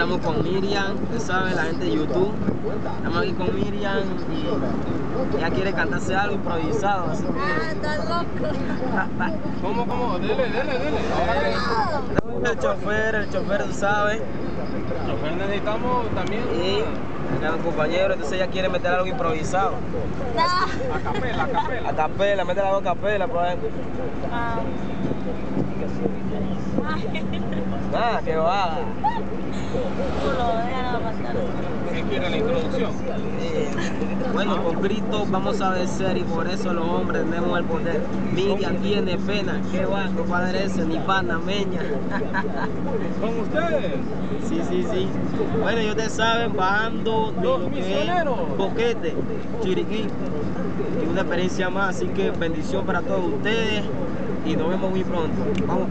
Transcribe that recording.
Estamos con Miriam, usted sabe, la gente de YouTube. Estamos aquí con Miriam y ella quiere cantarse algo improvisado, así que... Ah, estás loco. ¿Cómo, cómo? Dele, dele, dele. El chofer, el chofer, tú sabes. Chofer necesitamos también Y un compañero, entonces ella quiere meter algo improvisado. No. a capela, a capela. A capela, métele algo a capela, por ejemplo. Ah. Nada, que va. culo, déjalo pasar. ¿Qué quiere la introducción? Bueno, con Cristo vamos a vencer y por eso los hombres tenemos el poder. Miriam tiene pena, qué va, compadre ese, ni panameña. ¿Con ustedes? Sí, sí, sí. Bueno, y ustedes saben, bajando de Los lo que es misioneros. Boquete, Chiriquí. Y una experiencia más, así que bendición para todos ustedes y nos vemos muy pronto. Vamos.